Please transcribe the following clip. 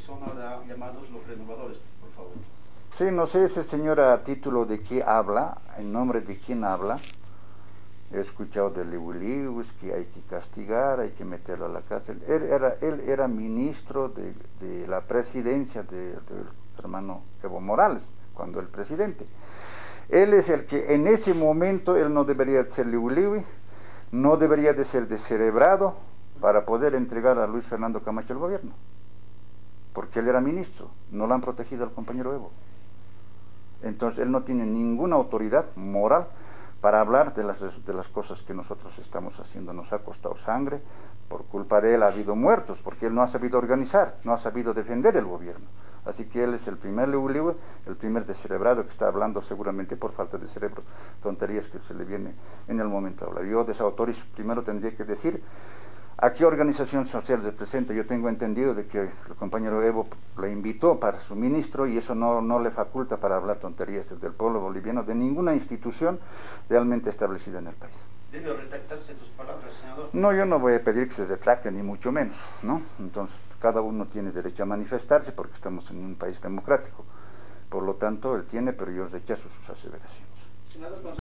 son ahora llamados los renovadores, por favor. Sí, no sé ese señor a título de qué habla, en nombre de quién habla. He escuchado de Lewis que hay que castigar, hay que meterlo a la cárcel. Él era, ministro de, de la presidencia del hermano Evo Morales, cuando el presidente. Él es el que en ese momento, él no debería ser Liwi, no debería de ser descerebrado para poder entregar a Luis Fernando Camacho el gobierno. Porque él era ministro, no lo han protegido al compañero Evo. Entonces él no tiene ninguna autoridad moral para hablar de las, de las cosas que nosotros estamos haciendo. Nos ha costado sangre, por culpa de él ha habido muertos, porque él no ha sabido organizar, no ha sabido defender el gobierno. Así que él es el primer Liu el primer descerebrado que está hablando seguramente por falta de cerebro, tonterías que se le viene en el momento de hablar. Yo de autores primero tendría que decir ¿A qué organización social se presenta? Yo tengo entendido de que el compañero Evo lo invitó para su ministro y eso no, no le faculta para hablar tonterías del pueblo boliviano, de ninguna institución realmente establecida en el país. ¿Debe retractarse tus palabras, senador? No, yo no voy a pedir que se retracte, ni mucho menos, ¿no? Entonces, cada uno tiene derecho a manifestarse porque estamos en un país democrático. Por lo tanto, él tiene, pero yo rechazo sus aseveraciones. Senador,